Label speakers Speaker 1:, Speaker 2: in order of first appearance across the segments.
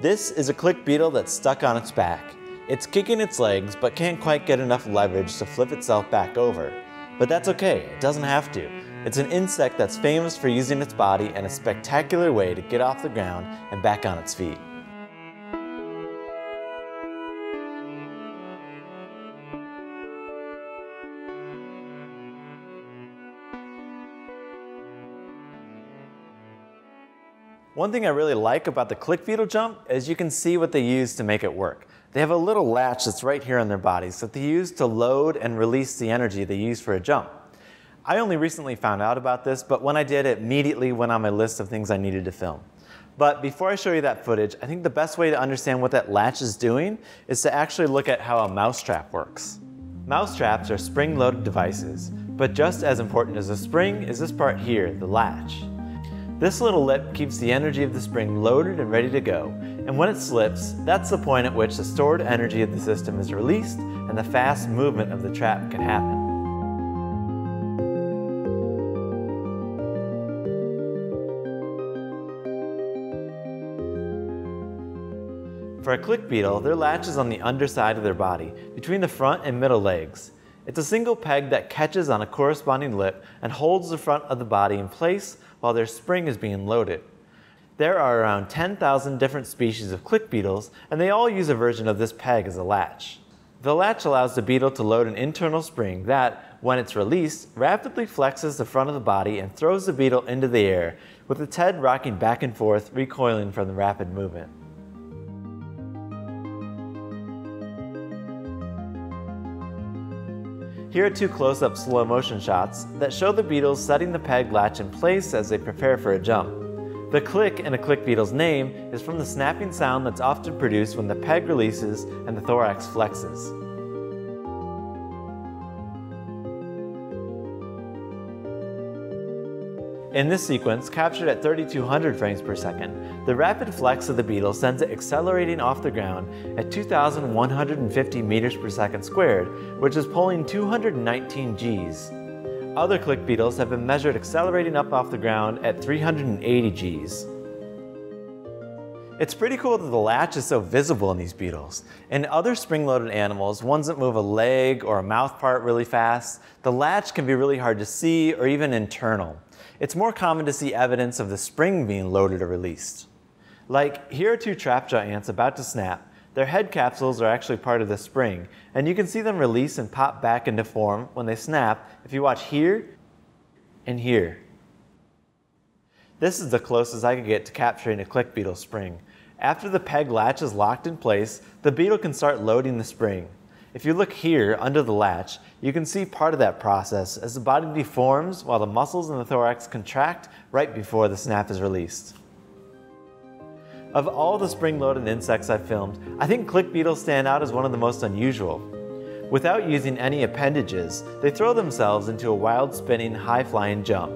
Speaker 1: This is a click beetle that's stuck on its back. It's kicking its legs but can't quite get enough leverage to flip itself back over. But that's okay, it doesn't have to. It's an insect that's famous for using its body in a spectacular way to get off the ground and back on its feet. One thing I really like about the click beetle jump is you can see what they use to make it work. They have a little latch that's right here on their bodies that they use to load and release the energy they use for a jump. I only recently found out about this, but when I did, it immediately went on my list of things I needed to film. But before I show you that footage, I think the best way to understand what that latch is doing is to actually look at how a mousetrap works. Mousetraps are spring-loaded devices, but just as important as the spring is this part here, the latch. This little lip keeps the energy of the spring loaded and ready to go, and when it slips, that's the point at which the stored energy of the system is released and the fast movement of the trap can happen. For a click beetle, their latch is on the underside of their body, between the front and middle legs. It's a single peg that catches on a corresponding lip and holds the front of the body in place while their spring is being loaded. There are around 10,000 different species of click beetles, and they all use a version of this peg as a latch. The latch allows the beetle to load an internal spring that, when it's released, rapidly flexes the front of the body and throws the beetle into the air, with its head rocking back and forth, recoiling from the rapid movement. Here are two close-up slow motion shots that show the beetles setting the peg latch in place as they prepare for a jump. The click in a click beetle's name is from the snapping sound that's often produced when the peg releases and the thorax flexes. In this sequence, captured at 3200 frames per second, the rapid flex of the beetle sends it accelerating off the ground at 2150 meters per second squared, which is pulling 219 Gs. Other click beetles have been measured accelerating up off the ground at 380 Gs. It's pretty cool that the latch is so visible in these beetles. In other spring-loaded animals, ones that move a leg or a mouth part really fast, the latch can be really hard to see or even internal it's more common to see evidence of the spring being loaded or released. Like, here are two trapjaw ants about to snap. Their head capsules are actually part of the spring, and you can see them release and pop back into form when they snap if you watch here and here. This is the closest I could get to capturing a click beetle spring. After the peg latch is locked in place, the beetle can start loading the spring. If you look here under the latch, you can see part of that process as the body deforms while the muscles in the thorax contract right before the snap is released. Of all the spring-loaded insects I've filmed, I think click beetles stand out as one of the most unusual. Without using any appendages, they throw themselves into a wild spinning, high-flying jump.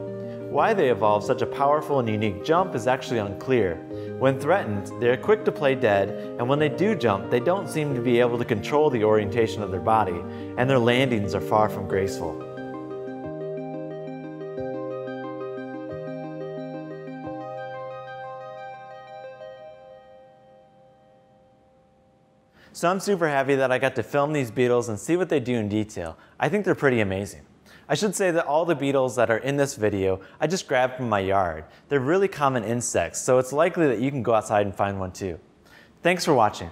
Speaker 1: Why they evolved such a powerful and unique jump is actually unclear, when threatened, they are quick to play dead, and when they do jump, they don't seem to be able to control the orientation of their body, and their landings are far from graceful. So I'm super happy that I got to film these beetles and see what they do in detail. I think they're pretty amazing. I should say that all the beetles that are in this video, I just grabbed from my yard. They're really common insects, so it's likely that you can go outside and find one too. Thanks for watching.